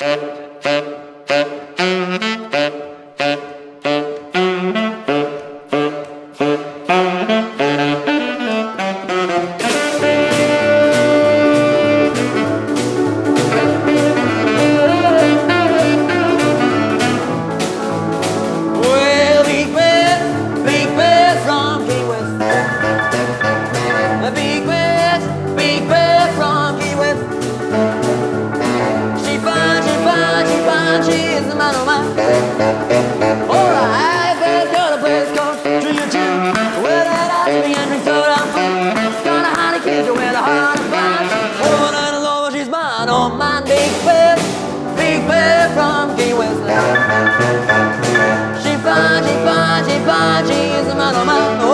Well, she fine, she is the man of a place called drink soda. A kids with a she's mine. Oh, mine, Big Bess from Key West. She fine, she she fine, she is the man of mine.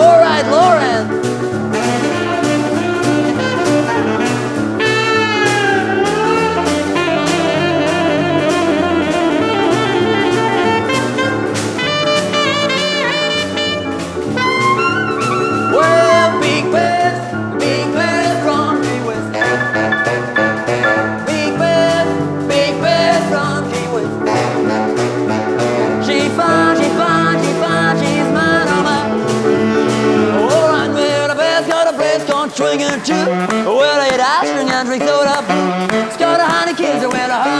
Called Swinging Too. Well, eat ice cream and drink soda. Got a kids that wear a.